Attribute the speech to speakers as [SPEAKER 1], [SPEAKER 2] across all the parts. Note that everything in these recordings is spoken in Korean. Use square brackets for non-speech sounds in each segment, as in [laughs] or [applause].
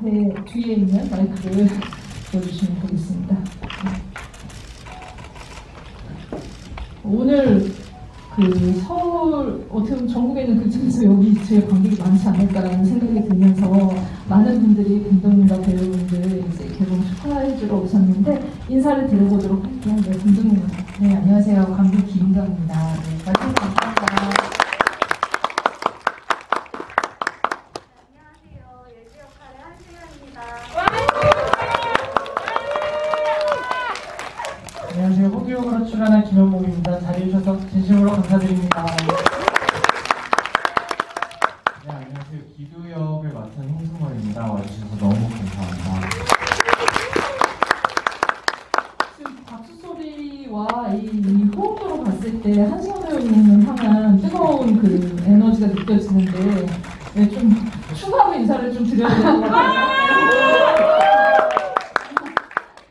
[SPEAKER 1] 앞에 뒤에 있는 마이크를 들어주시면 되겠습니다. 오늘 그 서울 어떻게 보면 전국에 있는 그 중에서 여기 제일 관객이 많지 않을까라는 생각이 들면서 많은 분들이 감독님과 배우분들 이제 개봉 축하해주러 오셨는데 인사를 드려보도록 할게요. 네, 감독님.
[SPEAKER 2] 네, 안녕하세요. 감독 김인경입니다. 네, 말씀 감사합니다.
[SPEAKER 3] 안녕하세요. 예지 역할의 한승현입니다.
[SPEAKER 4] 안녕하세요. 호기용으로 출연한 김현목입니다. 자리해주셔서 진심으로 감사드립니다. 네, 안녕하세요. 기두 역을 맡은 홍승원입니다. 와주셔서 너무 감사합니다.
[SPEAKER 1] 지금 박수 소리와 이, 이 호흡으로 봤을 때 한승원 배우님을 향한 뜨거운 그 에너지가 느껴지는데 네, 좀 추가로 인사를 좀 드려야 될것 같아요.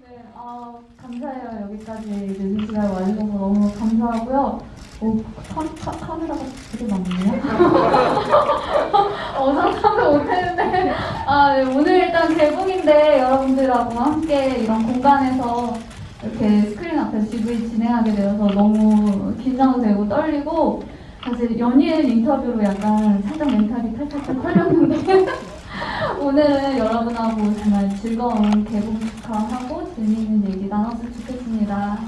[SPEAKER 3] 네, 아, 감사해요. 여기까지 늦은 시간 와주셔서 너무 감사하고요. 오, 카, 카, 카메라가 되게 많네요. [laughs] 어, 상상도 못했는데. 아, 네, 오늘 일단 개봉인데 여러분들하고 함께 이런 공간에서 이렇게 스크린 앞에서 GV 진행하게 되어서 너무 긴장도 되고 떨리고 사실 연예인 인터뷰로 약간 살짝 멘탈이 탈탈탈 털렸는데 오늘은 여러분하고 정말 즐거운 개봉 축하하고 재미있는 얘기 나눴으면 좋겠습니다.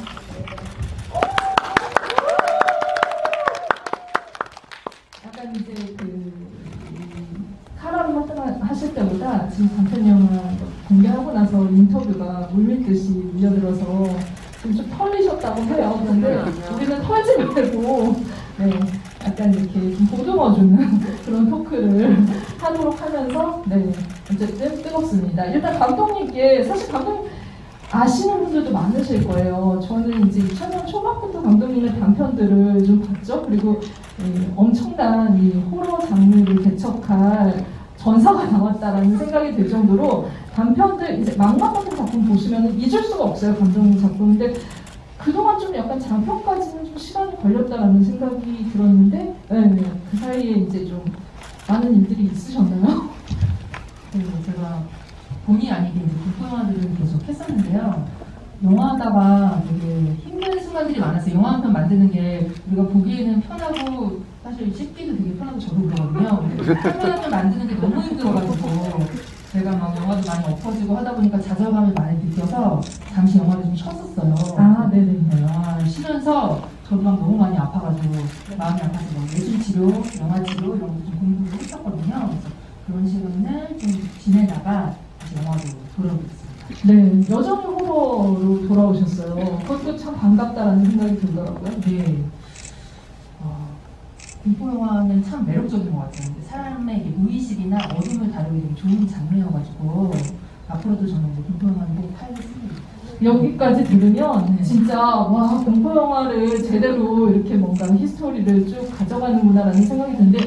[SPEAKER 1] 약간 이제 그 이, 카라를 하다가 하실 때보다 지금 단편 영화 공개하고 나서 인터뷰가 물밀듯이 밀려들어서 지금 좀 털리셨다고 해요. 근데 우리는 털지 말고 네, 약간 이렇게 좀 보듬어주는 그런 토크를 하도록 하면서 네 어쨌든 뜨겁습니다. 일단 감독님께 사실 감독님 아시는 분들도 많으실 거예요. 저는 이제 2000년 초반부터 감독님의 단편들을 좀 봤죠. 그리고 이 엄청난 이 호러 장르를 개척할 전사가 나왔다라는 생각이 들 정도로 단편들 이제 막막 같은 작품 보시면 잊을 수가 없어요 감독님 작품인데 그동안 좀 약간 장편까지는 좀 시간이 걸렸다라는 생각이 들었는데 네, 네. 그 사이에 이제 좀 많은 일들이 있으셨나요?
[SPEAKER 2] 네, 제가 본의 아니게 이제 공포 영화들을 계속 했었는데요. 영화하다가 되게 힘든 순간들이 많았어요. 영화 한 편 만드는 게 우리가 보기에는 편하고 사실 씹기도 되게 편하고 저도 그러거든요. 한편 한편 만드는 게 너무 힘들어가지고 제가 막 영화도 많이 엎어지고 하다 보니까 좌절감을 많이 느껴서 잠시 영화를 좀 쉬었었어요.
[SPEAKER 1] 아, 네네.
[SPEAKER 2] 네, 쉬면서 저도 막 너무 많이 아파가지고 마음이 아파서 막 예술 치료, 영화 치료 이런 거좀 공부를 했었거든요. 그래서 그런 시간을 좀 지내다가 다시 영화로 돌아오게 됐습니다.
[SPEAKER 1] 네, 여전히 호러로 돌아오셨어요. 그것도 참 반갑다라는 생각이 들더라고요.
[SPEAKER 2] 네. 어, 공포 영화는 참 매력적인 것 같아요. 사람의 무의식이나 어둠을 다루기 좋은 장르여가지고 앞으로도 저는 공포 영화를 꼭 하겠습니다.
[SPEAKER 1] 여기까지 들으면
[SPEAKER 2] 네.
[SPEAKER 1] 진짜 와 공포 영화를 제대로 이렇게 뭔가 히스토리를 쭉 가져가는구나라는 생각이 드는데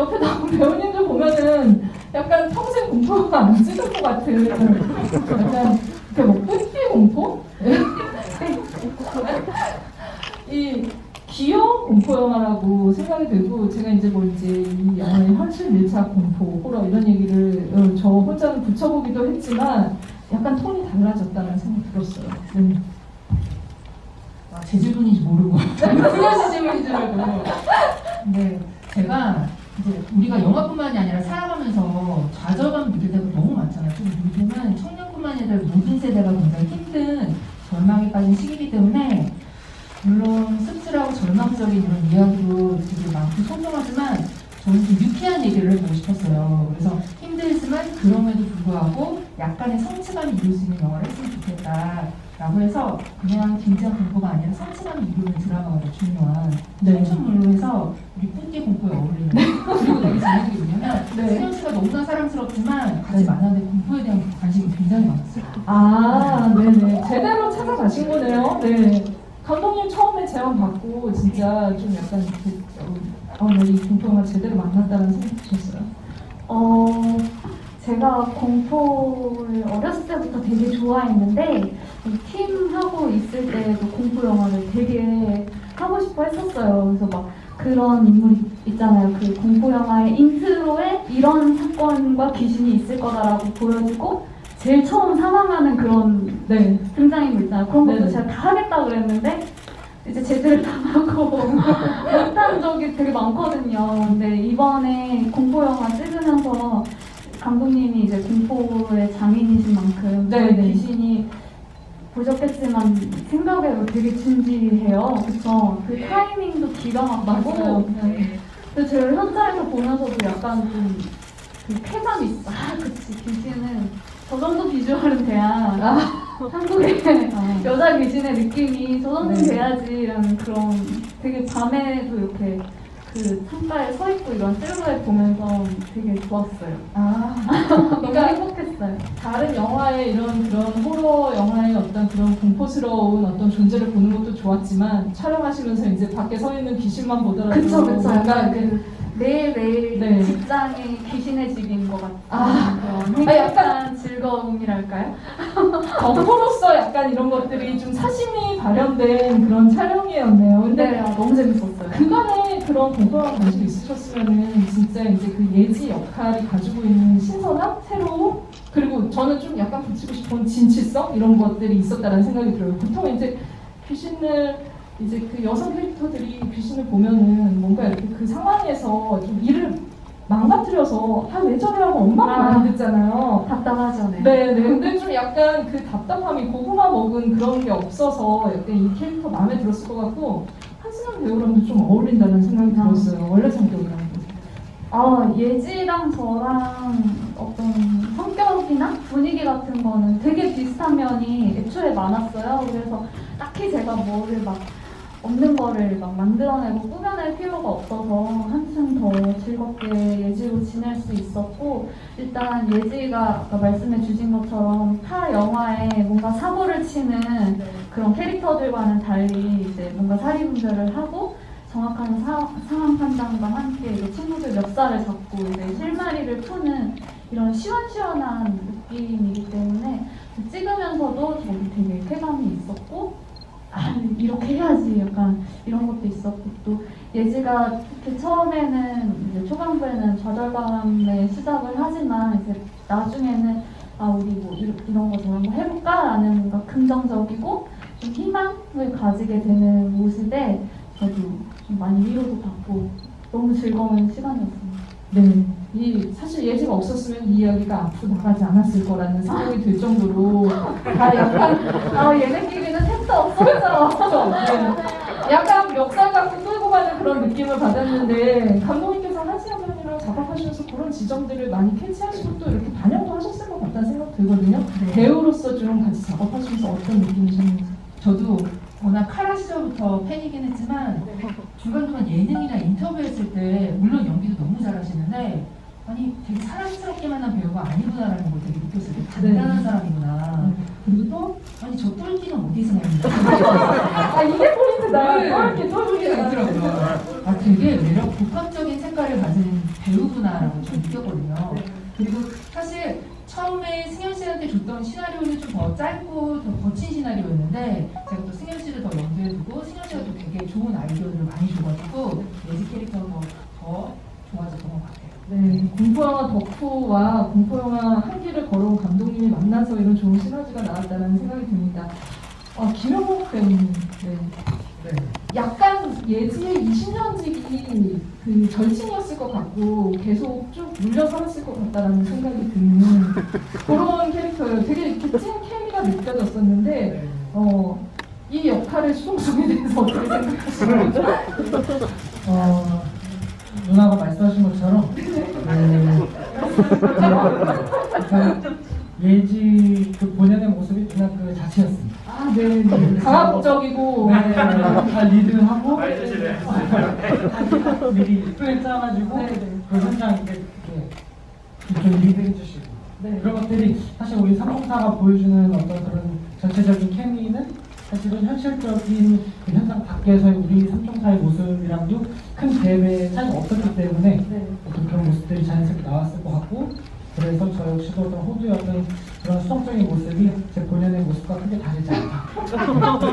[SPEAKER 1] 옆에 나온 [laughs] 배우님들 보면은 약간 평생 공포 영화 안 찍을 것 같은 약간 이렇게 뭐 뿌띠 공포? [laughs] 이 귀여운 공포 영화라고 생각이 들고 제가 이제 뭐 이제 이 영화의 현실 밀착 공포 호러 이런 얘기를 어, 저 혼자는 붙여보기도 했지만 약간 톤이 달라졌다는 생각이 들었어요. 네.
[SPEAKER 2] 아, 제 질문인지 모르고
[SPEAKER 1] 틀려진 질문인 줄 알고.
[SPEAKER 2] 근데 제가 이제 우리가 영화뿐만이 아니라 살아가면서 좌절감 느낄 때가 너무 많잖아요. 좀 요즘은 청년뿐만이 아니라 모든 세대가 굉장히 힘든 절망에 빠진 시기이기 때문에 물론 씁쓸하고 절망적인 이런 이야기도 되게 많고 소중하지만 저는 좀 유쾌한 얘기를 해보고 싶었어요. 그래서 힘들지만 그럼에도 불구하고 약간의 성취감이 이룰 수 있는 영화를 했으면 좋겠다 라고 해서 그냥 진지한 공포가 아니라 성취감이 이루는 드라마가 더 중요한
[SPEAKER 1] 네.
[SPEAKER 2] 청춘물로 해서 우리 뿌띠 공포에 어울리는 그리고 되게 재밌는 게 뭐냐면
[SPEAKER 1] 네.
[SPEAKER 2] 승현 씨가 너무나 사랑스럽지만 같이
[SPEAKER 1] 네.
[SPEAKER 2] 만났는데 공포에 대한 관심이 굉장히 많았어요.
[SPEAKER 1] 아, 네네. 제대로 찾아가신 거네요. 네. 감독님 처음에 제안 받고 진짜 좀 약간 그, 어, 어, 이 공포 영화 제대로 만났다는 생각이 드셨어요?
[SPEAKER 3] 어, 제가 공포를 어렸을 때부터 되게 좋아했는데 이 팀 하고 있을 때도 공포 영화를 되게 하고 싶어 했었어요. 그래서 막 그런 인물 있잖아요. 그 공포 영화의 인트로에 이런 사건과 귀신이 있을 거다라고 보여주고 제일 처음 사망하는 그런
[SPEAKER 1] 네.
[SPEAKER 3] 등장인물 있잖아요. 그런 것도
[SPEAKER 1] 네네.
[SPEAKER 3] 제가 다 하겠다 그랬는데 이제 제대로 [laughs] 당하고 못한 적이 되게 많거든요. 근데 이번에 공포 영화 찍으면서 감독님이 이제 공포의 장인이신 만큼
[SPEAKER 1] 네네.
[SPEAKER 3] 귀신이 보셨겠지만 생각외로 되게 진지해요. 그쵸? 그 타이밍도 기가 막히고
[SPEAKER 1] 맞아요.
[SPEAKER 3] 네. 근데 제가 현장에서 보면서도 약간 좀그 쾌감이 있어. 아, 그치. 귀신은 저 정도 비주얼은 돼야 한국의
[SPEAKER 1] 아,
[SPEAKER 3] 여자 귀신의 느낌이 저 정도
[SPEAKER 1] 네.
[SPEAKER 3] 돼야지라는 그런 되게 밤에도 이렇게 그 창가에 서 있고 이런 실루엣 보면서 되게 좋았어요.
[SPEAKER 1] 아, [laughs]
[SPEAKER 3] 너무
[SPEAKER 1] 그러니까
[SPEAKER 3] 행복했어요.
[SPEAKER 1] 다른 영화의 이런 그런 호러 영화의 어떤 그런 공포스러운 어떤 존재를 보는 것도 좋았지만 촬영하시면서 이제 밖에 서 있는 귀신만 보더라도
[SPEAKER 3] 그쵸, 그쵸. 그그 매일매일
[SPEAKER 1] 네.
[SPEAKER 3] 직장이 귀신의 집인 것 같은
[SPEAKER 1] 아.
[SPEAKER 3] 그런
[SPEAKER 1] 아,
[SPEAKER 3] 행복한 즐거움이랄까요? [laughs]
[SPEAKER 1] 덕후로서 약간 이런 것들이 좀 사심이 발현된 그런 촬영이었네요. 근데
[SPEAKER 3] 아, 너무 재밌었어요.
[SPEAKER 1] 그간에 그런 공부랑 관심 있으셨으면은 진짜 이제 그 예지 역할이 가지고 있는 신선함, 새로움, 그리고 저는 좀 약간 붙이고 싶은 진취성 이런 것들이 있었다는 생각이 들어요. 보통 이제 귀신을 이제 그 여성 캐릭터들이 귀신을 보면은 뭔가 이렇게 그 상황에서 좀 일을 망가뜨려서 아왜 저래 하고 엄마가
[SPEAKER 3] 아.
[SPEAKER 1] 많이 듣잖아요.
[SPEAKER 3] 답답하잖아요.
[SPEAKER 1] 네, 네. 근데 좀 약간 그 답답함이 고구마 먹은 그런 게 없어서 약간 이 캐릭터 마음에 들었을 것 같고 한승연 배우랑도 좀 어울린다는 생각이
[SPEAKER 3] 아.
[SPEAKER 1] 들었어요. 원래 성격이랑.
[SPEAKER 3] 아, 예지랑 저랑 어떤 성격이나 분위기 같은 거는 되게 비슷한 면이 애초에 많았어요. 그래서 딱히 제가 뭐를 막 없는 거를 막 만들어내고 꾸며낼 필요가 없어서 한층 더 즐겁게 예지로 지낼 수 있었고 일단 예지가 아까 말씀해 주신 것처럼 타 영화에 뭔가 사고를 치는 그런 캐릭터들과는 달리 이제 뭔가 사리분별을 하고 정확한 사, 상황 판단과 함께 이제 친구들 멱살을 잡고 이제 실마리를 푸는 이런 시원시원한 느낌이기 때문에 찍으면서도 저기 되게 쾌감이 있었고 아 이렇게 해야지 약간 이런 것도 있었고 또 예지가 특히 처음에는 이제 초반부에는 좌절감에 시작을 하지만 이제 나중에는 아 우리 뭐 이런, 이런 거 저런 거 해볼까라는 뭔가 긍정적이고 좀 희망을 가지게 되는 모습에 저도 좀 많이 위로도 받고 너무 즐거운 시간이었습니다.
[SPEAKER 1] 네. 이 사실 예지가 없었으면 이 이야기가 앞으로 나가지 않았을 거라는 생각이 들 정도로 다 약간
[SPEAKER 3] 아 얘네끼리는 택도 없었죠.
[SPEAKER 1] 네. 약간 멱살 갖고 끌고 가는 그런 느낌을 받았는데 감독님께서 한시영 배우님이랑 작업하시면서 그런 지점들을 많이 캐치하시고 또 이렇게 반영도 하셨을 것 같다는 생각 들거든요. 배우로서 좀 같이 작업하시면서 어떤 느낌이셨는지.
[SPEAKER 2] 저도 워낙 카라 시절부터 팬이긴 했지만 중간중간 예능이나 인터뷰했을 때 물론 연기도 너무 잘하시는데 아니 되게 사랑스럽게만 한 배우가 아니구나라는 걸 되게 느꼈어요. 되게 단단한
[SPEAKER 1] 네.
[SPEAKER 2] 사람이구나. 그리고 또 아니 저 뚫기는 어디서 나옵니까?
[SPEAKER 1] 아 이게 포인트다.
[SPEAKER 2] 네.
[SPEAKER 1] 이렇게
[SPEAKER 2] 뚫기가 있더라고요. 아 되게 매력 복합적인 색깔을 가진 배우구나라고 좀 느꼈거든요. 그리고 사실 처음에 승현 씨한테 줬던 시나리오는 좀 더 짧고 더 거친 시나리오였는데 제가 또 승현 씨를 더 염두에 두고 승현 씨가 또 되게 좋은 아이디어들을 많이 줘가지고 예지 캐릭터가 더, 더 좋아졌던 것 같아요.
[SPEAKER 1] 네, 공포영화 덕후와 공포영화 한 길을 걸어온 감독님이 만나서 이런 좋은 시너지가 나왔다는 생각이 듭니다. 어, 김영옥 배우님, 네.
[SPEAKER 4] 네.
[SPEAKER 1] 약간 예지의 20년직이 그 절친이었을 것 같고 계속 쭉 물려 살았을 것 같다라는 생각이 드는 [laughs] 그런 캐릭터예요. 되게 이렇게 찐 케미가 느껴졌었는데
[SPEAKER 4] 네.
[SPEAKER 1] 어, 이 역할의 수동성에 대해서 어떻게 생각하시나요?
[SPEAKER 5] 어, 누나가 말씀하신 것처럼 [laughs] 그, 예지 그 본연의 모습이 누나 그 자체였습니다.
[SPEAKER 1] 아, 네, 네. 강압적이고
[SPEAKER 5] 네, 다 리드하고 미리 플랜 짜가지고
[SPEAKER 1] 네, 네.
[SPEAKER 5] 그 현장 이렇게, 이렇게 좀 리드해 주시고
[SPEAKER 1] 네.
[SPEAKER 5] 그런 것들이 사실 우리 삼성사가 보여주는 어떤 그런 전체적인 케미는 사실은 현실적인 그 현장 밖에서의 우리 삼성사의 모습이랑도 큰 대의 차이가 없었기 때문에
[SPEAKER 1] 네.
[SPEAKER 5] 어떤 그런 모습들이 자연스럽게 나왔을 것 같고 그래서 저 역시도 어떤 호두의 어떤 그런 수동적인 모습이 제 본연의 모습과 크게 다르지 않다.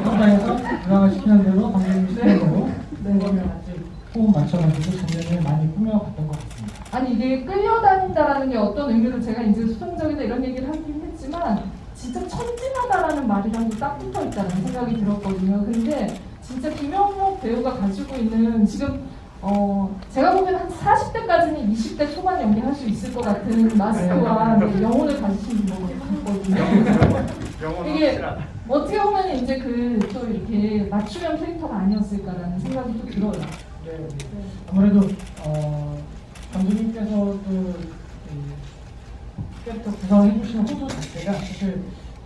[SPEAKER 5] 현장에서 누나가 시키는 대로 방금 시키는 대로
[SPEAKER 1] 네.
[SPEAKER 5] 그거를 같이 호흡 맞춰가지고 장면을 많이 꾸며봤던 것 같습니다.
[SPEAKER 1] 아니 이게 끌려다닌다라는 게 어떤 의미로 제가 이제 수평적이다 이런 얘기를 하긴 했지만 진짜 천진하다라는 말이랑 딱 붙어 있다는 생각이 들었거든요. 근데 진짜 김영목 배우가 가지고 있는 지금 어 제가 보기엔 한 40대까지는 20대 초반 연기할 수 있을 것 같은 마스크와 네, 영혼을 가지신 분 같거든요. [laughs] 이게 어떻게 보면 이제 그 또 이렇게 맞춤형 캐릭터가 아니었을까라는 생각이 또 들어요.
[SPEAKER 5] 네, 아무래도 어, 감독님께서도 이 캐릭터 구성해 주신 호도 자체가 사실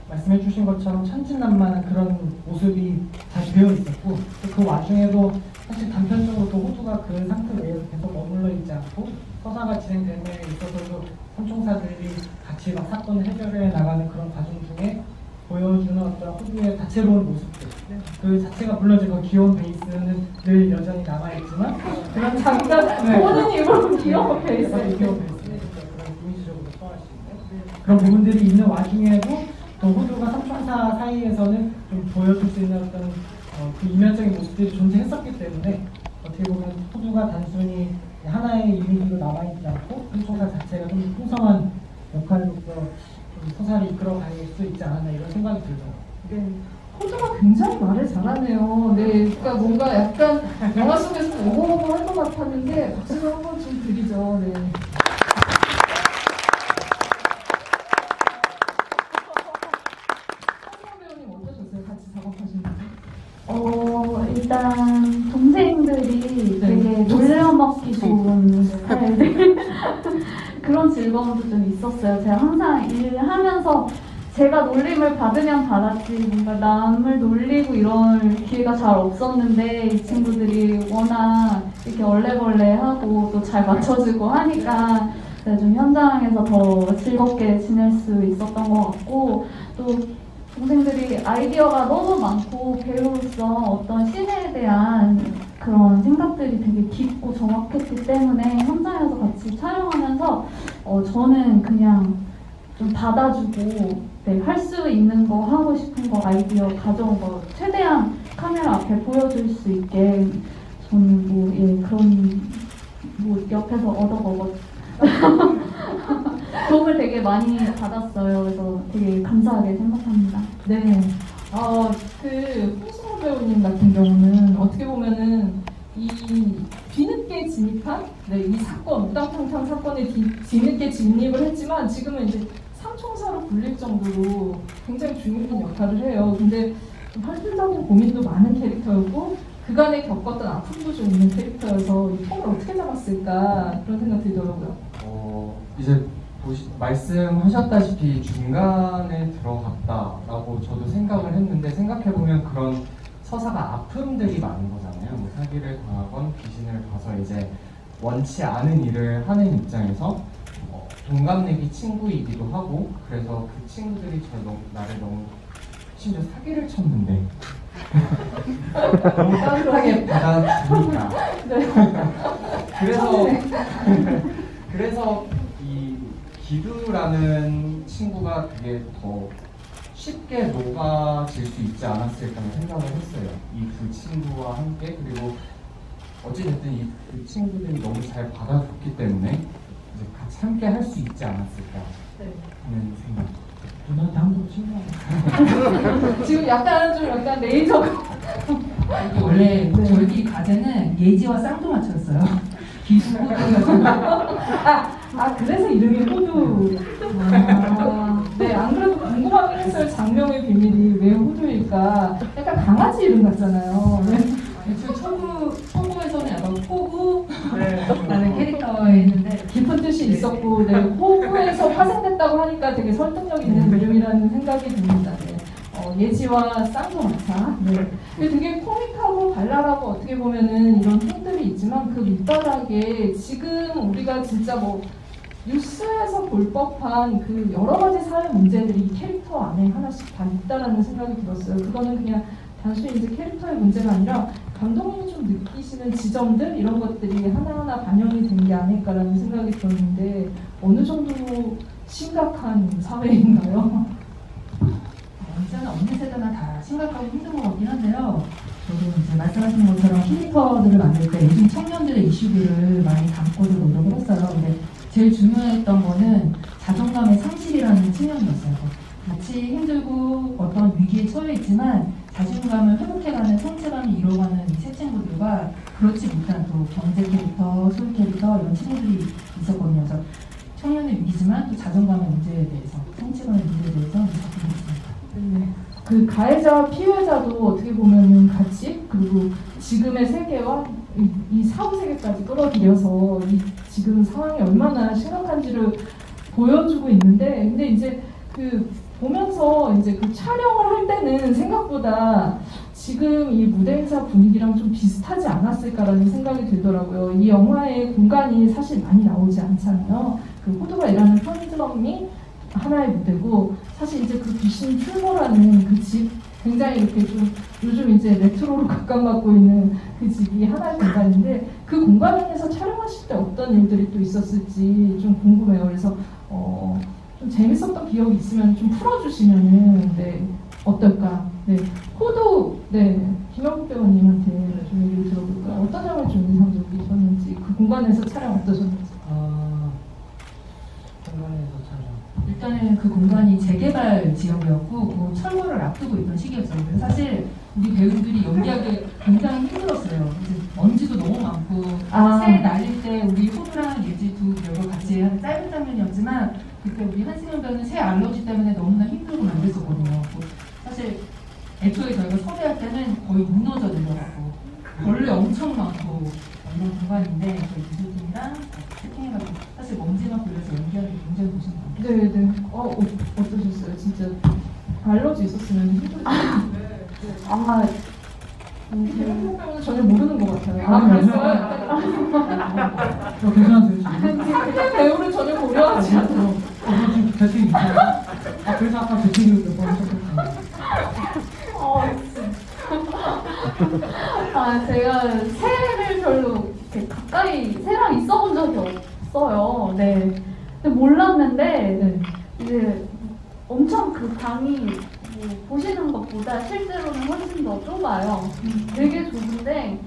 [SPEAKER 5] 말씀해 주신 것처럼 천진난만한 그런 모습이 잘 배어 있었고 또그 와중에도 사실 단편적으로 또 호두가 그 상태 내에서 계속 머물러 있지 않고 서사가 진행되는 데 있어서도 삼총사들이 같이 막 사건을 해결해 나가는 그런 과정 중에 보여주는 어떤 호두의 다채로운 모습들. 그 자체가 물론 이제 그 귀여운 베이스는 늘 여전히 남아있지만
[SPEAKER 1] 그런 [laughs]
[SPEAKER 5] 네.
[SPEAKER 1] 보는 입으로 귀여운 베이스.
[SPEAKER 5] 네, 귀여운 베이스 그런 이미지적으로 소화할 수 있는 그런 부분들이 있는 와중에도 또 호두가 삼총사 사이에서는 좀 보여줄 수 있는 어떤 어, 그 이면적인 모습들이 존재했었기 때문에 어떻게 보면 호두가 단순히 하나의 이미지로 남아있지 않고 삼총사 자체가 좀 풍성한 역할로서 좀 서사를 이끌어갈 수 있지 않았나 이런 생각이 들더라고요.
[SPEAKER 1] 네. 호주가 굉장히 말을 잘하네요. 네, 그러니까 뭔가 약간 영화 속에서 오버오버 할것 같았는데 박수를 한번 좀 드리죠. 네. 하지만 배우님 어떠셨어요? 같이 작업하시면서?
[SPEAKER 3] 어, 일단 동생들이
[SPEAKER 1] 네.
[SPEAKER 3] 되게 놀려먹기 좋은 스타일들 그런 즐거움도 좀 있었어요. 제가 항상 일하면서 제가 놀림을 받으면 받았지 뭔가 남을 놀리고 이런 기회가 잘 없었는데 이 친구들이 워낙 이렇게 얼레벌레하고 또 잘 맞춰주고 하니까 좀 현장에서 더 즐겁게 지낼 수 있었던 것 같고 또 동생들이 아이디어가 너무 많고 배우로서 어떤 신에 대한 그런 생각들이 되게 깊고 정확했기 때문에 현장에서 같이 촬영하면서 어, 저는 그냥 좀 받아주고 네, 할 수 있는 거 하고 싶은 거 아이디어 가져온 거 최대한 카메라 앞에 보여줄 수 있게 저는 뭐 예, 그런 뭐 옆에서 얻어먹었 [laughs] 도움을 되게 많이 받았어요. 그래서 되게 감사하게 생각합니다.
[SPEAKER 1] 네. 어, 그 배우님 같은 경우는 어떻게 보면은 이 뒤늦게 진입한 네, 이 사건 우당탕탕 사건에 뒤, 뒤늦게 진입을 했지만 지금은 이제 삼총사로 불릴 정도로 굉장히 중요한 역할을 해요. 근데 좀 현실적인 고민도 많은 캐릭터였고 그간에 겪었던 아픔도 좀 있는 캐릭터여서 이 톤을 어떻게 잡았을까 그런 생각 들더라고요.
[SPEAKER 4] 어, 이제 보시, 말씀하셨다시피 중간에 들어갔다라고 저도 생각을 했는데 생각해보면 그런 서사가 아픔들이 많은 거잖아요. 뭐 사기를 당하건 귀신을 봐서 이제 원치 않은 일을 하는 입장에서 어, 동갑내기 친구이기도 하고 그래서 그 친구들이 저 너무, 나를 너무 심지어 사기를 쳤는데 [laughs] 너무 따뜻하게 받아주니까. 그래서 그래서 이 기두라는 친구가 되게 더 쉽게 녹아질 수 있지 않았을까 생각을 했어요. 이 두 친구와 함께 그리고 어찌됐든 이두 친구들이 너무 잘 받아줬기 때문에 이제 같이 함께 할 수 있지 않았을까 하는 생각.
[SPEAKER 5] 누나한테 한번 친구하고 [laughs]
[SPEAKER 1] 지금 약간 좀 약간 레이저
[SPEAKER 2] 이게 원래
[SPEAKER 1] 네.
[SPEAKER 2] 저희끼리 과제는 예지와 쌍둥아쳤어요. [laughs] 기수고
[SPEAKER 1] 아, 아 그래서 이름이 호두. 아, 네, 안 그래도 궁금하긴 했어요. 장명의 비밀이 왜 호두일까? 약간 강아지 이름 같잖아요. 네.
[SPEAKER 2] 애초에 초구, 초구에서는 약간 포구
[SPEAKER 5] 네.
[SPEAKER 2] 라는 캐릭터였는데
[SPEAKER 1] 깊은 뜻이 있었고, 네, 호구에서 파생됐다고 하니까 되게 설득력 있는 이름이라는 생각이 듭니다. 네. 어, 예지와 쌍둥아차. 네. 근데 되게 코믹하고 발랄하고 어떻게 보면은 이런 톤들이 있지만 그 밑바닥에 지금 우리가 진짜 뭐 뉴스에서 볼 법한 그 여러 가지 사회 문제들이 이 캐릭터 안에 하나씩 다 있다라는 생각이 들었어요. 그거는 그냥 단순히 이제 캐릭터의 문제가 아니라 감독님이 좀 느끼시는 지점들 이런 것들이 하나하나 반영이 된 게 아닐까라는 생각이 들었는데 어느 정도 심각한 사회인가요?
[SPEAKER 2] 언제나 어느 세대나 다 심각하고 힘든 것 같긴 한데요. 저도 이제 말씀하신 것처럼 캐릭터들을 만들 때 요즘 청년들의 이슈들을 많이 담고도 노력을 했어요. 근데 제일 중요했던 거는 자존감의 상실이라는 측면이었어요. 같이 힘들고 어떤 위기에 처해 있지만 자존감을 회복해가는 성취감을 이뤄가는 이 세 친구들과 그렇지 못한 또 경제 캐릭터, 소유 캐릭터 이런 친구들이 있었거든요. 그래서 청년의 위기지만 또 자존감의 문제에 대해서 성취감의 문제에 대해서 작품했습니다.
[SPEAKER 1] 네. 그 가해자와 피해자도 어떻게 보면은 같이 그리고 지금의 세계와 이, 이 사후 세계까지 끌어들여서 이 지금 상황이 얼마나 심각한지를 보여주고 있는데 근데 이제 그 보면서 이제 그 촬영을 할 때는 생각보다 지금 이 무대 행사 분위기랑 좀 비슷하지 않았을까라는 생각이 들더라고요. 이 영화의 공간이 사실 많이 나오지 않잖아요. 그 호두가 일하는 편의점이 하나의 무대고 사실 이제 그 귀신 출몰하는 그 집 굉장히 이렇게 좀 요즘 이제 레트로로 각광받고 있는 그 집이 하나의 공간인데 그 공간 안에서 촬영하실 때 어떤 일들이 또 있었을지 좀 궁금해요. 그래서 어, 좀 재밌었던 기억이 있으면 좀 풀어주시면은 네 어떨까? 네 호도 네 김영국 배우님한테 좀 얘기를 들어볼까요? 어떤 점을 좀 인상적이셨는지 그 공간에서 촬영 어떠셨는지.
[SPEAKER 5] 아, 공간에서 촬영.
[SPEAKER 2] 일단은 그 공간이 재개발 지역이었고 그 철거를 앞두고 있던 시기였어요. 사실 우리 배우들이 연기하기 굉장히 힘들었어요. 먼지도 너무 많고
[SPEAKER 1] 아.
[SPEAKER 2] 새 날릴 때 우리 호두랑 예지 두 배우가 같이 하는 짧은 장면이었지만 그때 우리 한승현 배우는 새 알러지 때문에 너무나 힘들고 만들었거든요. 사실 애초에 저희가 섭외할 때는 거의 무너져 내려가고 벌레 엄청 많고 이런 공간인데 저희 기술팀이랑 세팅해가지고 사실 먼지만 걸려서 연기하기 굉장히 고생많았어요.
[SPEAKER 1] 네네. 어, 어 어떠셨어요? 진짜 알러지 있었으면 힘들었어요.
[SPEAKER 3] 아마 음,
[SPEAKER 1] 김영국 배우는 전혀 모르는 것 같아요.
[SPEAKER 5] 아,
[SPEAKER 1] 아,
[SPEAKER 5] 그래요?
[SPEAKER 1] 그랬어요?
[SPEAKER 5] 어, 괜찮으세요 지금?
[SPEAKER 1] 상대 배우를 전혀 고려하지 않고.
[SPEAKER 5] 어, 저 지금 대책 있어요? 아, 그래서 아까 대책을 몇번 하셨거든요.
[SPEAKER 3] 어, 아, 제가 새를 별로 이렇게 가까이 새랑 있어본 적이 없어요. 네. 근데 몰랐는데,
[SPEAKER 1] 네.
[SPEAKER 3] 이제 엄청 그 방이 뭐 보시는 것보다 실제로는 훨씬 더 좁아요. 되게 좁은데,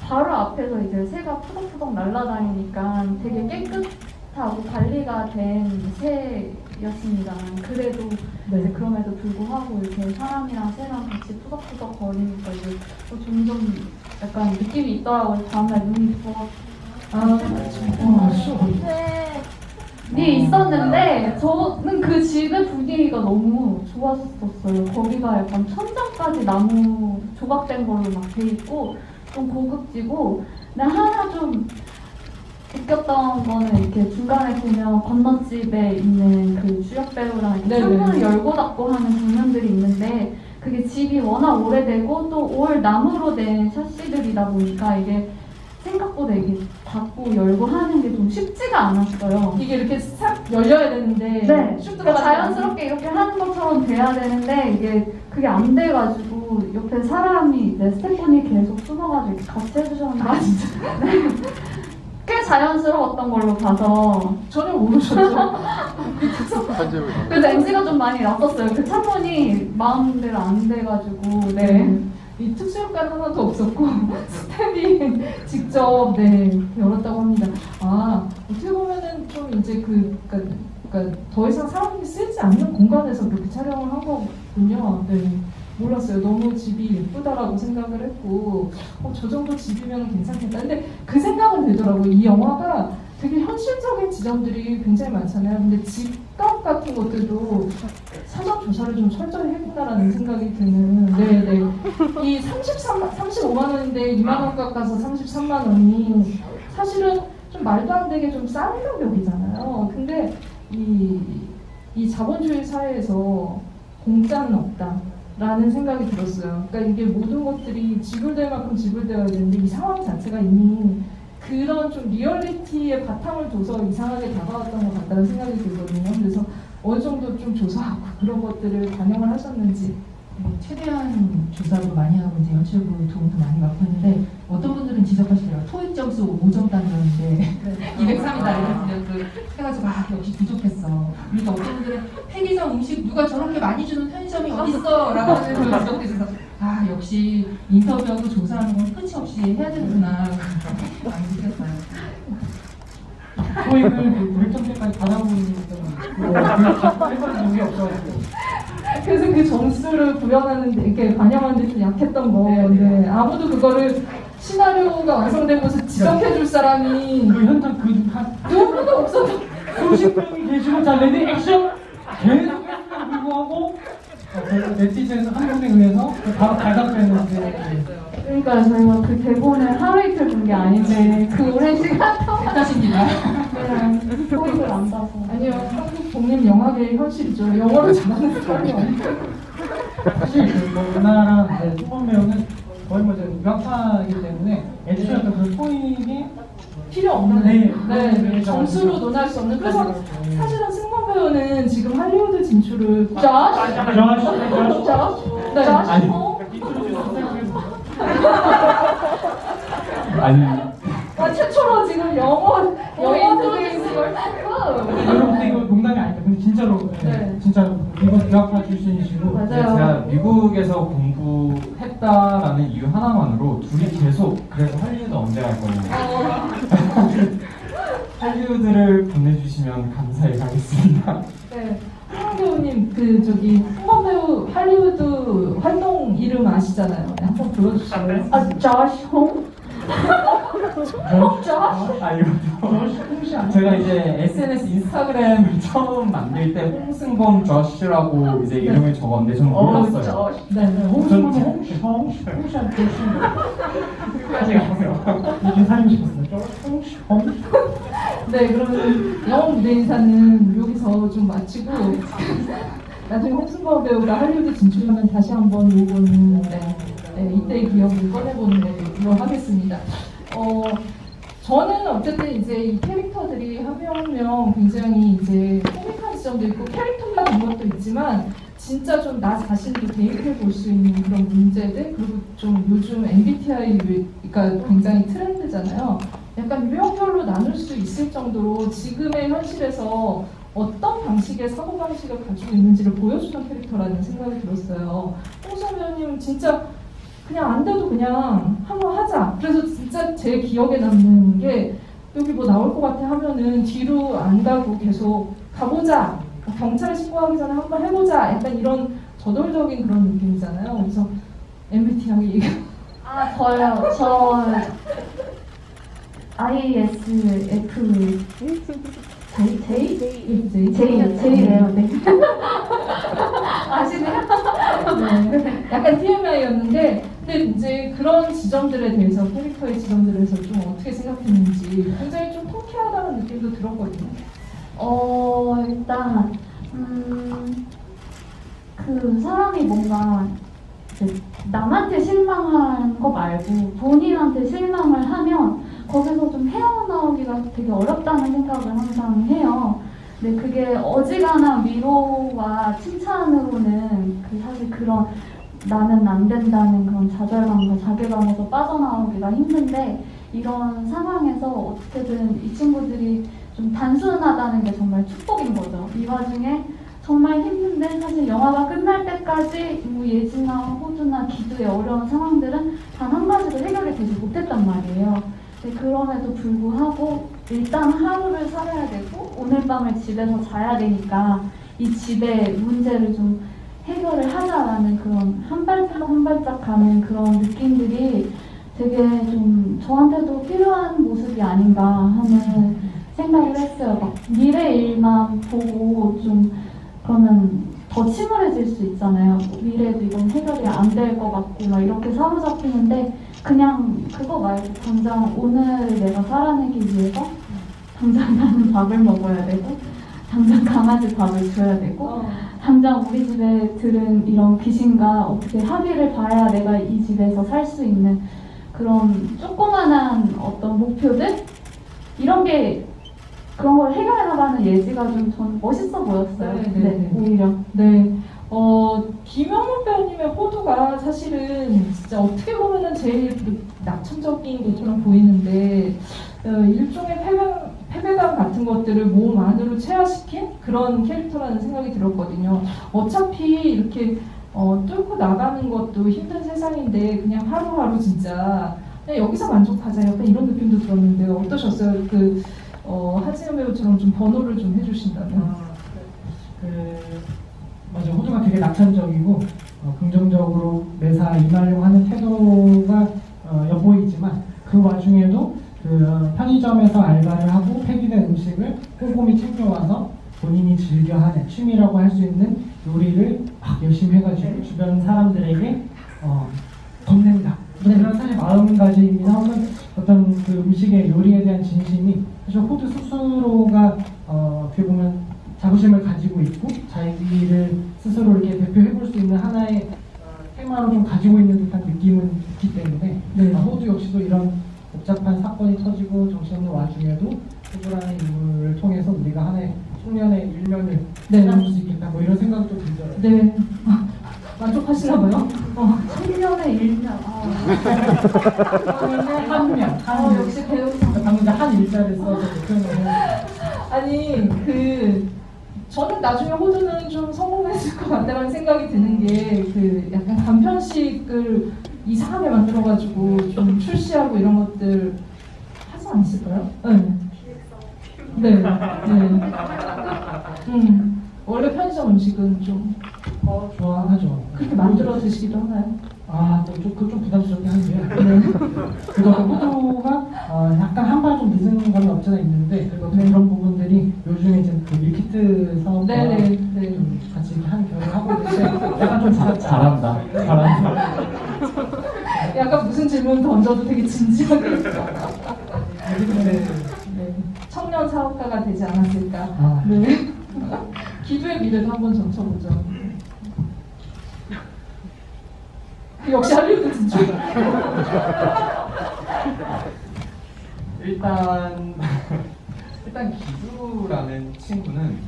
[SPEAKER 3] 바로 앞에서 이제 새가 푸덕푸덕 날아다니니까 되게 깨끗하고 관리가 된 새였습니다. 그래도 이제
[SPEAKER 1] 네.
[SPEAKER 3] 그럼에도 불구하고 이렇게 사람이랑 새랑 같이 푸덕푸덕 거리니까 이제 또 점점 약간 느낌이 있더라고요. 다음날 눈이 부어
[SPEAKER 1] 아, 어, 쇼.
[SPEAKER 3] 이 있었는데 저는 그 집의 분위기가 너무 좋았었어요. 거기가 약간 천장까지 나무 조각된 걸로 막 돼 있고 좀 고급지고 근데 하나 좀 웃겼던 거는 이렇게 중간에 보면 건너집에 있는 그 주역 배우랑 이렇게
[SPEAKER 1] 네네.
[SPEAKER 3] 창문을 열고 닫고 하는 장면들이 있는데 그게 집이 워낙 오래되고 또 올 나무로 된 샤시들이다 보니까 이게 생각보다 이게 닫고 열고 하는 게 좀 쉽지가 않았어요.
[SPEAKER 1] 이게 이렇게 싹 열려야 되는데
[SPEAKER 3] 네,
[SPEAKER 1] 쑥
[SPEAKER 3] 그러니까
[SPEAKER 1] 들어가지
[SPEAKER 3] 자연스럽게 이렇게 하는 것처럼 돼야 되는데 이게 그게 안 돼가지고 옆에 사람이 이제 스태프분이 계속 숨어가지고 이렇게 같이 해주셨는데 아 진짜 [laughs] 꽤 자연스러웠던 걸로 봐서
[SPEAKER 1] 전혀 모르셨죠?
[SPEAKER 3] 그래서 NG가 좀 많이 났었어요. 그 창문이 마음대로 안 돼가지고 네.
[SPEAKER 1] 이 효과는 하나도 없었고 [laughs] 스텝이 직접 네 열었다고 합니다. 아 어떻게 보면은 좀 이제 그 그러니까, 그러니까 더 이상 사람이 쓰지 않는 공간에서 그렇게 촬영을 한 거군요. 네 몰랐어요. 너무 집이 예쁘다라고 생각을 했고 어, 저 정도 집이면 괜찮겠다. 근데 그 생각은 들더라고요. 이 영화가 되게 현실적인 지점들이 굉장히 많잖아요. 근데 집값 같은 것들도 사전 조사를 좀 철저히 했구나라는 생각이 드는. 네네. 이 33, 35만 원인데 2만 원 깎아서 33만 원이 사실은 좀 말도 안 되게 좀 싼 가격이잖아요. 근데 이, 이 자본주의 사회에서 공짜는 없다 라는 생각이 들었어요. 그러니까 이게 모든 것들이 지불될 만큼 지불되어야 되는데 이 상황 자체가 이미 그런 좀 리얼리티의 바탕을 둬서 이상하게 다가왔던 것 같다는 생각이 들거든요. 그래서 어느 정도 좀 조사하고 그런 것들을 반영을 하셨는지
[SPEAKER 2] 네, 최대한 조사도 많이 하고 이제 연출부 도움도 많이 받고 했는데 어떤 분들은 지적하시더라고요. 토익 점수 5점 단위였는데 203이다 이런 그 해가지고 아 역시 부족했어. 그러니까 어떤 분들은 폐기성 음식 누가 저렇게 많이 주는 편의점이 어딨어? 라고 하는 걸 지적해서 아 역시 인터뷰하고 조사하는 건 끝이 없이 해야 되는구나 많이 느꼈어요.
[SPEAKER 5] 토익을 그 100점 때까지 받아보는 적이 없어가지고
[SPEAKER 1] 그래서 그 점수를 구현하는 데 이렇게 반영하는 데 좀 약했던 거. 네. 아무도 그거를 시나리오가 완성되고서 지적해 줄 사람이
[SPEAKER 5] 그 현장 그한
[SPEAKER 1] 누구도 없어서
[SPEAKER 5] 수십 명이 계시고 자 ready action 계속 불구하고 어, 저희가 네티즌 한 분에 의해서 바로 발각됐는데
[SPEAKER 3] 그러니까 저희가 그 대본을 하루 이틀 본 게 아닌데 그 오랜 시간 동안
[SPEAKER 2] 탓입니다.
[SPEAKER 3] 그냥 토익을 안 봐서.
[SPEAKER 1] 아니요 한국 독립 영화계의 현실이죠. 영어를 잘하는 사람이 없는
[SPEAKER 5] 사실 그뭐 우리나라 이제 초반 배우는 거의 뭐 이제 유학파이기 때문에 애초에 어떤 그런 토익이
[SPEAKER 1] 필요 없는
[SPEAKER 5] 네.
[SPEAKER 1] 네,
[SPEAKER 5] 네.
[SPEAKER 1] 점수로 논할 수 없는 그래서
[SPEAKER 5] 네.
[SPEAKER 1] 사실은 승관 배우는 지금 할리우드 진출을
[SPEAKER 3] 자, 자,
[SPEAKER 1] 네.
[SPEAKER 4] 아니.
[SPEAKER 1] 어?
[SPEAKER 4] 아니
[SPEAKER 1] 아, 최초로 지금 영어 영어 인터뷰
[SPEAKER 5] 여러분 이거 농담이. 근데 진짜로 네.
[SPEAKER 1] 네.
[SPEAKER 5] 진짜로 이번 유학파 출신이시고
[SPEAKER 3] 맞아요.
[SPEAKER 4] 제가 미국에서 공부했다라는 이유 하나만으로 둘이 계속 그래서 할리우드 언제 갈 거냐고 [laughs] 할리우드를 보내주시면 감사히 가겠습니다.
[SPEAKER 1] 네. 승관 배우님 그 저기 승관 배우 할리우드 활동 이름 아시잖아요. 네, 한번 불러주실래요?
[SPEAKER 3] 아, 조시 홍? 조시?
[SPEAKER 4] 아 이거 [laughs] 제가 이제 SNS 인스타그램을 처음 만들 때 홍승범 저시라고 이제 이름을 적었는데 저는 몰랐어요.
[SPEAKER 1] 네. 네.
[SPEAKER 5] 홍수는 홍시 홍시 홍시한 조시
[SPEAKER 4] 끝까지 가세요.
[SPEAKER 5] 이렇게 살고 싶었어요. 홍시 홍시
[SPEAKER 1] 네, 그러면 영어 무대 인사는 여기서 좀 마치고 나중에 홍승범 배우가 할리우드 진출하면 다시 한번 요거는 네, 네, 이때의 기억을 꺼내보는 걸로 하겠습니다. 어, 저는 어쨌든 이제 이 캐릭터들이 한 명 한 명 굉장히 이제 코믹한 지점도 있고 캐릭터가 된 것도 있지만 진짜 좀 나 자신도 대입해 볼 수 있는 그런 문제들 그리고 좀 요즘 MBTI가 굉장히 트렌드잖아요. 약간 유형별로 나눌 수 있을 정도로 지금의 현실에서 어떤 방식의 사고 방식을 가지고 있는지를 보여주는 캐릭터라는 생각이 들었어요. 홍선 배우님 진짜 그냥 안 돼도 그냥 한번 하자. 그래서 진짜 제 기억에 남는 게 여기 뭐 나올 것 같아 하면은 뒤로 안 가고 계속 가보자. 경찰에 신고하기 전에 한번 해보자. 약간 이런 저돌적인 그런 느낌이잖아요. 그래서 MBTI 얘기.
[SPEAKER 3] 아, 저요. 저 ISF J J
[SPEAKER 1] J
[SPEAKER 3] J래요. 네. 아시네요?
[SPEAKER 1] 네. 약간 TMI였는데, 근데 이제 그런 지점들에 대해서 캐릭터의 지점들에 대해서 좀 어떻게 생각했는지 굉장히 좀 통쾌하다는 느낌도 들었거든요.
[SPEAKER 3] 어, 일단, 음, 그 사람이 뭔가 남한테 실망한 거 말고 본인한테 실망을 하면 거기서 좀 헤어나오기가 되게 어렵다는 생각을 항상 해요. 근데 그게 어지간한 위로와 칭찬으로는 그 사실 그런 나는 안 된다는 그런 좌절감과 자괴감에서 빠져나오기가 힘든데 이런 상황에서 어떻게든 이 친구들이 좀 단순하다는 게 정말 축복인 거죠. 이 와중에 정말 힘든데 사실 영화가 끝날 때까지 뭐 예지나 호주나 기두의 어려운 상황들은 단 한 가지도 해결이 되지 못했단 말이에요. 그럼에도 불구하고 일단 하루를 살아야 되고 오늘 밤을 집에서 자야 되니까 이 집의 문제를 좀 해결을 하자라는 그런 한 발짝 한 발짝 가는 그런 느낌들이 되게 좀 저한테도 필요한 모습이 아닌가 하는 생각을 했어요. 막 미래 일만 보고 좀 그러면 더 침울해질 수 있잖아요. 뭐 미래도 이건 해결이 안 될 것 같고 막 이렇게 사로잡히는데 그냥 그거 말고 당장 오늘 내가 살아내기 위해서 당장 나는 밥을 먹어야 되고 당장 강아지 밥을 줘야 되고 당장 우리 집에 들은 이런 귀신과 어떻게 합의를 봐야 내가 이 집에서 살 수 있는 그런 조그만한 어떤 목표들 이런 게 그런 걸 해결해 나가는 예지가 좀 전 멋있어 보였어요.
[SPEAKER 1] 네,
[SPEAKER 3] 네,
[SPEAKER 1] 네, 네.
[SPEAKER 3] 오히려.
[SPEAKER 1] 네. 어, 김영훈 배우님의 호두가 사실은 진짜 어떻게 보면은 제일 그 낙천적인 것처럼 보이는데, 어, 일종의 패배감, 패배감 같은 것들을 몸 안으로 체화시킨 그런 캐릭터라는 생각이 들었거든요. 어차피 이렇게, 어, 뚫고 나가는 것도 힘든 세상인데 그냥 하루하루 진짜 그냥 여기서 만족하자 약간 이런 느낌도 들었는데 어떠셨어요? 그 어, 하지연 배우처럼 좀 번호를 좀 해주신다면.
[SPEAKER 5] 그 맞아 호두가 되게 낙천적이고 어, 긍정적으로 매사 임하려고 하는 태도가 어, 엿보이지만 그 와중에도 그 어, 편의점에서 알바를 하고 폐기된 음식을 꼼꼼히 챙겨와서 본인이 즐겨하는 취미라고 할 수 있는 요리를 막 열심히 해가지고 주변 사람들에게 어, 덧낸다. 그런 사실 마음가짐이나 혹은 어떤 그 음식의 요리에 대한 진심이 사실 호두 스스로가 어, 어떻게 보면 자부심을 가지고 있고 자기를 스스로 이렇게 대표해 볼 수 있는 하나의 어, 테마로 좀 가지고 있는 듯한 느낌은 있기 때문에
[SPEAKER 1] 네.
[SPEAKER 5] 아, 호두 역시도 이런 복잡한 사건이 터지고 정신없는 와중에도 호두라는 인물을 통해서 우리가 하나의 청년의 일면을
[SPEAKER 1] 네.
[SPEAKER 5] 찾아볼 수 있겠다 뭐 이런 생각도 들더라고요.
[SPEAKER 1] 네. 아, 만족하시나 봐요? 어.
[SPEAKER 3] 청년의 일면. 아,
[SPEAKER 5] 한면,
[SPEAKER 3] 어,
[SPEAKER 5] 한
[SPEAKER 3] 역시 배우상.
[SPEAKER 5] 방금 한 일자를 써서.
[SPEAKER 1] 아니 그 저는 나중에 호두는 좀 성공했을 것 같다는 생각이 드는 게 그 약간 간편식을 이상하게 만들어가지고 좀 출시하고 이런 것들 하지 않았을까요? 네. 네. 네. 음. 원래 편의점 음식은 좀
[SPEAKER 5] 어, 좋아하죠.
[SPEAKER 1] 그렇게 만들어 드시기도 하나요?
[SPEAKER 5] 아, 또 좀, 그좀 부담스럽긴 한데요.
[SPEAKER 1] 네.
[SPEAKER 5] 그래도 호두가 어, 약간 한 발 좀 늦은 건 없잖아 있는데 그래도
[SPEAKER 1] 네.
[SPEAKER 5] 그런 부분들이 요즘에 이제 그 밀키트 사업과
[SPEAKER 1] 네 네. 네.
[SPEAKER 5] 좀 같이 한 결을 하고 있는데 약간 좀
[SPEAKER 4] 자, 잘한다. 잘한다.
[SPEAKER 1] 약간 무슨 질문 던져도 되게 진지하게.
[SPEAKER 5] 네.
[SPEAKER 1] 네. 청년 사업가가 되지 않았을까.
[SPEAKER 5] 아.
[SPEAKER 1] 네. 기도의 미래도 한번 점쳐보죠. 역시 할리우드 진출.
[SPEAKER 4] 일단 일단 기두라는 친구는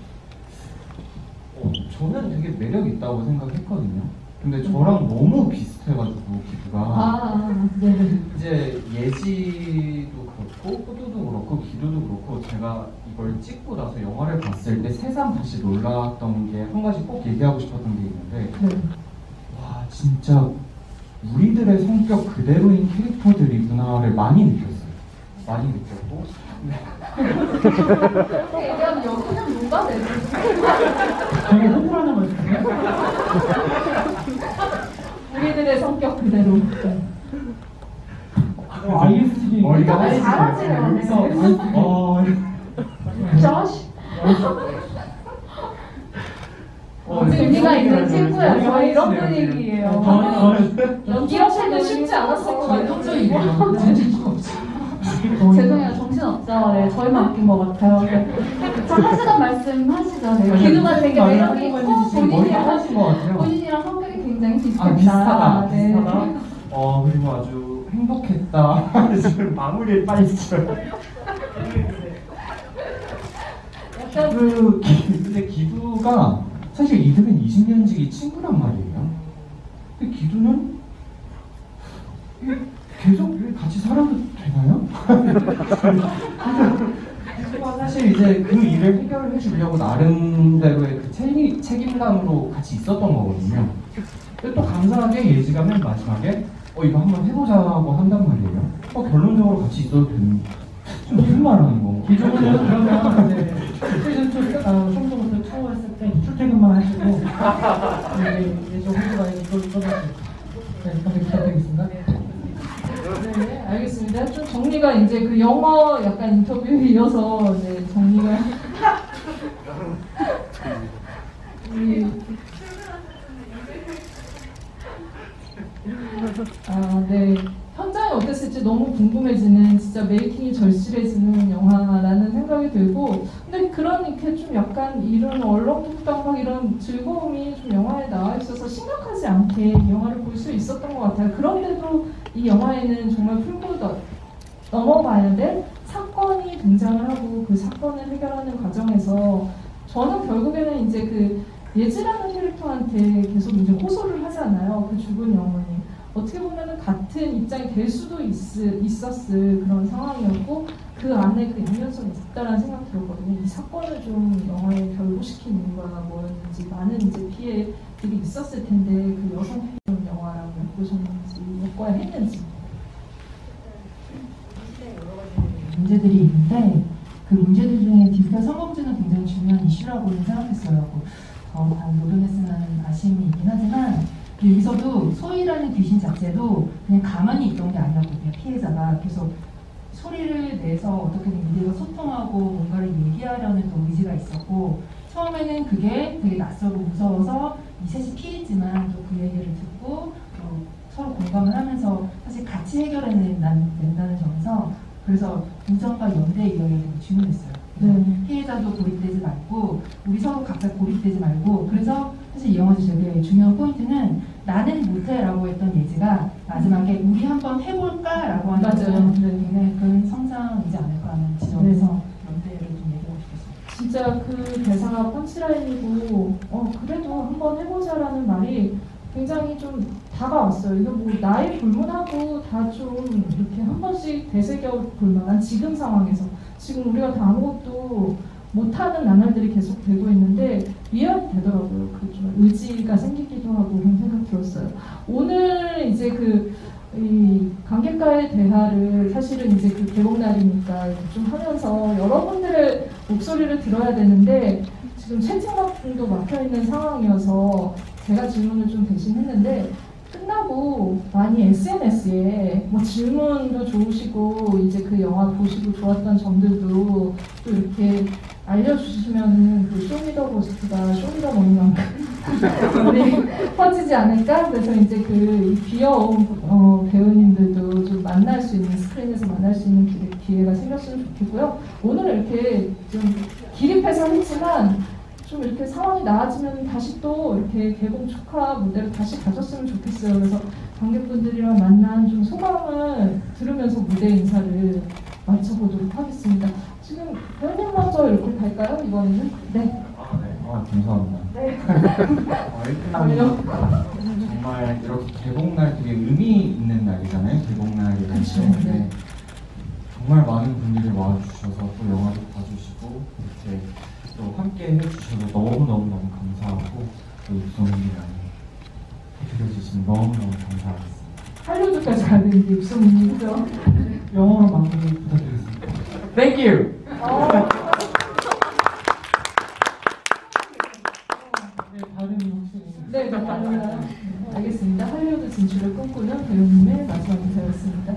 [SPEAKER 4] 어, 저는 되게 매력 있다고 생각했거든요. 근데 저랑 너무 비슷해가지고 기두가
[SPEAKER 1] 아, 네네.
[SPEAKER 4] 이제 예지도 그렇고 호두도 그렇고 기두도 그렇고 제가 이걸 찍고 나서 영화를 봤을 때 새삼 다시 놀랐던 게 한 가지 꼭 얘기하고 싶었던 게 있는데
[SPEAKER 1] 네.
[SPEAKER 4] 와 진짜 우리들의 성격 그대로인 캐릭터들이구나를 많이 느꼈어요. 많이 느꼈고
[SPEAKER 3] 그렇게 얘기하면 여기는 누가 내지?
[SPEAKER 5] 저게 호구라는 말씀이에요?
[SPEAKER 1] 우리들의 성격 그대로. 네.
[SPEAKER 5] 어, ISTJ
[SPEAKER 4] 머리가
[SPEAKER 3] 아,
[SPEAKER 4] 하얘지네요.
[SPEAKER 3] 잘하지네요.
[SPEAKER 4] 여기서
[SPEAKER 3] 네.
[SPEAKER 4] 어,
[SPEAKER 3] 조시?
[SPEAKER 4] 어,
[SPEAKER 3] 의미가 있는
[SPEAKER 4] 머리가
[SPEAKER 3] 친구야. 저희 이런. 분위기예요.
[SPEAKER 5] 어,
[SPEAKER 1] 이렇게도 쉽지 않았을 것 같아요. [laughs]
[SPEAKER 3] 죄송해요. 정신 없죠. 네, 저희만 웃긴 것 같아요. 네. 자, 하시던 말씀 하시죠. 네. 기누가 되게 매력이 있고 비슷했다.
[SPEAKER 4] 아 비슷하다
[SPEAKER 3] 네.
[SPEAKER 4] 비슷하다 어 그리고 아주 행복했다 [laughs] 지금 마무리를 빨리 지어요 약간 그 기- 근데 기두가 사실 이들은 20년 지기 친구란 말이에요 근데 기두는 이게 계속 같이 살아도 되나요? [laughs] 사실 이제 그 일을 해결해 주려고 나름대로의 그 책임, 책임감으로 같이 있었던 거거든요 근데 또 감사하게 예지가 맨 마지막에 어 이거 한번 해보자고 한단 말이에요. 어 결론적으로 같이 있어도 되는 좀 무슨 말 하는 거?
[SPEAKER 5] 기존은 그러면 네, 시즌 2 아, 송도부터 투어 했을 때 출퇴근만 하시고 네, 예전 호구가 이걸 떠나시고 네, 감사히 부탁드리겠습니다.
[SPEAKER 1] 네, 알겠습니다. 좀 정리가 이제 그 영어 약간 인터뷰에 이어서 이제 정리가. 우리 [laughs] 아, 네. 현장이 어땠을지 너무 궁금해지는 진짜 메이킹이 절실해지는 영화라는 생각이 들고 근데 그런 이렇게 좀 약간 이런 얼렁뚱땅 이런 즐거움이 좀 영화에 나와 있어서 심각하지 않게 이 영화를 볼 수 있었던 것 같아요. 그런데도 이 영화에는 정말 풀고 더 넘어가야 될 사건이 등장을 하고 그 사건을 해결하는 과정에서 저는 결국에는 이제 그 예지라는 캐릭터한테 계속 이제 호소를 하잖아요. 그 죽은 영혼이. 어떻게 보면은 같은 입장이 될 수도 있, 있었을 그런 상황이었고 그 안에 그 양면성이 있다라는 생각 들었거든요. 이 사건을 좀 영화에 결부시킨 이유가 뭐였는지 많은 이제 피해들이 있었을 텐데 그 여성 피해 영화라고 보셨는지 엮어야 했는지
[SPEAKER 2] 문제들이 있는데 그 문제들 중에 디지털 성범죄는 굉장히 중요한 이슈라고는 생각했어요. 더잘 모르겠으면 아쉬움이 있긴 하지만 여기서도 소희라는 귀신 자체도 그냥 가만히 있던 게 아니었거든요. 피해자가 그래서 소리를 내서 어떻게든 이들과 소통하고 뭔가를 얘기하려는 또 의지가 있었고 처음에는 그게 되게 낯설고 무서워서 이 셋이 피했지만 또 그 얘기를 듣고 또 서로 공감을 하면서 사실 같이 해결해낸다는 점에서 그래서 우정과 연대의 이야기가 되게 중요했어요.
[SPEAKER 1] 네.
[SPEAKER 2] 피해자도 고립되지 말고 우리 서로 각자 고립되지 말고 그래서 사실 이 영화에서 되게 중요한 포인트는 나는 못해라고 했던 예지가 마지막에 우리 한번 해볼까라고 하는
[SPEAKER 1] 맞아요. 네.
[SPEAKER 2] 큰 성장이지 않을까 하는 지점에서 연대를 좀 얘기하고 싶었어요.
[SPEAKER 1] 진짜 그 대사가 펀치라인이고 어 그래도 한번 해보자라는 말이 굉장히 좀 다가왔어요. 이거 뭐 나이 불문하고 다 좀 이렇게 한 번씩 되새겨 볼 만한 지금 상황에서 지금 우리가 다 아무것도 못하는 나날들이 계속 되고 있는데 위안이 되더라고요. 그 좀 의지가 생기기도 하고 그런 생각 들었어요. 오늘 이제 그이 관객과의 대화를 사실은 이제 그 개봉 날이니까 좀 하면서 여러분들의 목소리를 들어야 되는데 지금 채팅방도 막혀 있는 상황이어서 제가 질문을 좀 대신했는데 끝나고 많이 SNS에 뭐 질문도 좋으시고 이제 그 영화 보시고 좋았던 점들도 또 이렇게 알려주시면은 그 쇼미더고스트가 쇼미더머니만큼 [laughs] 널리 퍼지지 않을까? 그래서 이제 그 귀여운 어, 배우님들도 좀 만날 수 있는 스크린에서 만날 수 있는 기회, 기회가 생겼으면 좋겠고요. 오늘 이렇게 좀 기립해서 했지만 좀 이렇게 상황이 나아지면 다시 또 이렇게 개봉 축하 무대를 다시 가졌으면 좋겠어요. 그래서 관객분들이랑 만난 좀 소감을 들으면서 무대 인사를 마쳐보도록 하겠습니다. 지금 배우님 먼저 이렇게 갈까요? 이번에는? 네.
[SPEAKER 4] 아, 네. 아, 감사합니다.
[SPEAKER 1] 네. [laughs]
[SPEAKER 4] 어, 일단 정말 이렇게 개봉날 되게 의미 있는 날이잖아요. 개봉날이라는 게.
[SPEAKER 1] 네.
[SPEAKER 4] 근데 정말 많은 분들이 와주셔서 또 영화도 봐주시고 이렇게 또 함께 해주셔서 너무너무너무 감사하고 또 육성님이랑 해드려주시면 너무너무 감사하겠습니다.
[SPEAKER 1] 할리우드까지 가는 게 육성님 그죠?
[SPEAKER 5] 영어로 마무리 부탁드리겠습니다.
[SPEAKER 4] Thank you!
[SPEAKER 5] 네,
[SPEAKER 1] 네, 네, 맞아요. 알겠습니다. 할리우드 진출을 꿈꾸는 배우님의 마지막 인사였습니다.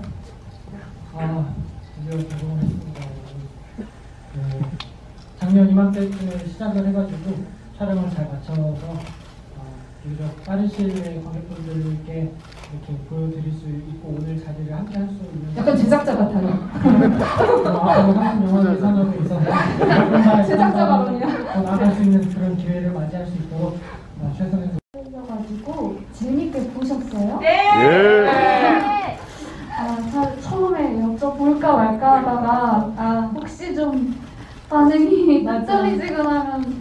[SPEAKER 5] 아, 드디어 개봉을 했습니다. 그, 작년 이맘때쯤에 시작을 해가지고 촬영을 잘 마쳐서 어, 비교적 빠른 시일 내에 관객분들께 이렇게 보여드릴 수 있고 오늘 자리를 함께 할 수 있는
[SPEAKER 1] 약간 제작자 같아요.
[SPEAKER 5] 어, 앞으로 한국 영화 예산업에 있어서
[SPEAKER 1] 제작자 발언이야.
[SPEAKER 5] 더 나아갈 수 있는 그런 기회를 맞이할 수 있도록 어, 최선의
[SPEAKER 3] 가지고 재밌게 보셨어요?
[SPEAKER 6] 예.
[SPEAKER 3] 아, 사- 처음에 여쭤볼까 말까 하다가 아, 혹시 좀 반응이 큰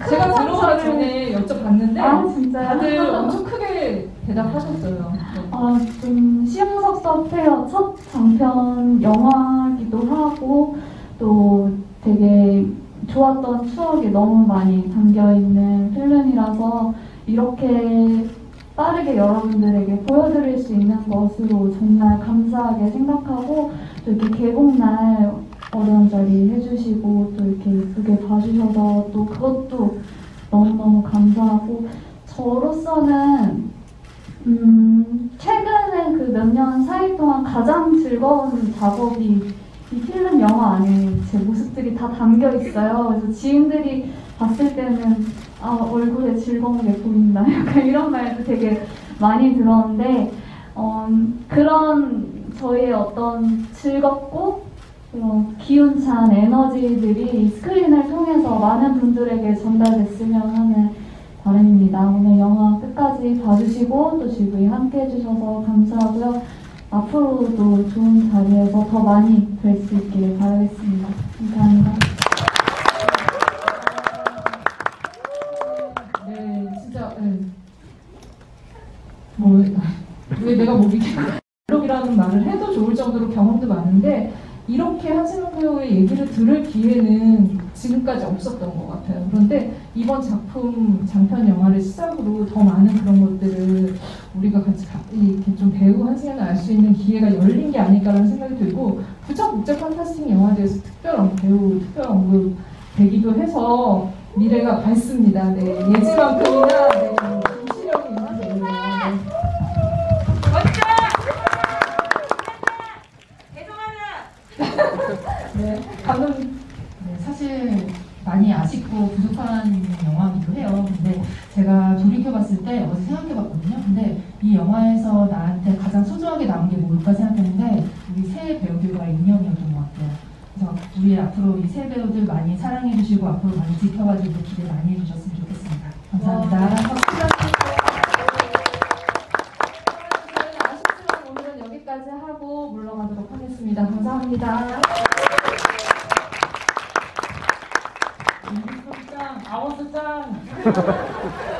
[SPEAKER 1] 제가 들어오기
[SPEAKER 3] 상처를
[SPEAKER 1] 전에 여쭤봤는데
[SPEAKER 3] 아?
[SPEAKER 1] 다들 엄청 크게 대답하셨어요.
[SPEAKER 3] 아, 좀 시흥석서 페어 첫 장편 영화기도 하고 또 되게 좋았던 추억이 너무 많이 담겨 있는 필름이라서 이렇게 빠르게 여러분들에게 보여드릴 수 있는 것으로 정말 감사하게 생각하고 또 이렇게 개봉날 어려운 자리 해주시고 또 이렇게 예쁘게 봐주셔서 또 그것도 너무너무 감사하고 저로서는 음, 최근에 그 몇 년 사이 동안 가장 즐거운 작업이 이 필름 영화 안에 제 모습들이 다 담겨 있어요. 그래서 지인들이 봤을 때는 아, 얼굴에 즐거운 게 보인다. [laughs] 약간 이런 말도 되게 많이 들었는데, 어, 그런 저희의 어떤 즐겁고 그런 기운찬 에너지들이 스크린을 통해서 많은 분들에게 전달됐으면 하는 바람입니다. 오늘 영화 끝까지 봐주시고 또 GV 함께 해주셔서 감사하고요. 앞으로도 좋은 자리에서 더 많이 뵐 수 있기를 바라겠습니다. 감사합니다.
[SPEAKER 1] 네, 진짜 네. 뭐 왜 내가 뭐 이렇게 블록이라는 말을 해도 좋을 정도로 경험도 많은데 이렇게 한세명 배우의 얘기를 들을 기회는 지금까지 없었던 것 같아요. 그런데 이번 작품 장편 영화를 시작으로 더 많은 그런 것들을 우리가 같이 가- 이렇게 좀 배우 한세명을 알 수 있는 기회가 열린 게 아닐까라는 생각이 들고 부쩍 부쩍 판타스틱 영화에 대해서 특별 언- 배우 특별 언급 되기도 해서 미래가 밝습니다. 네, 예지만큼이나 네, 감독님.
[SPEAKER 2] 네, 사실 많이 아쉽고 부족한 영화이기도 해요. 근데 제가 돌이켜봤을 때 어제 생각해봤거든요. 근데 이 영화에서 나한테 가장 소중하게 남은 게 뭘까 생각했는데 우리 새 배우들과의 인연이었던 것 같아요. 그래서 우리 앞으로 이 새 배우들 많이 사랑해주시고 앞으로 많이 지켜봐주고 기대 많이 해주셨으면 좋겠습니다. 감사합니다.
[SPEAKER 1] 부탁드릴게요. 저희는 아쉽지만 오늘은 여기까지 하고 물러가도록 하겠습니다. 감사합니다.
[SPEAKER 5] 짱, 아워스 짱.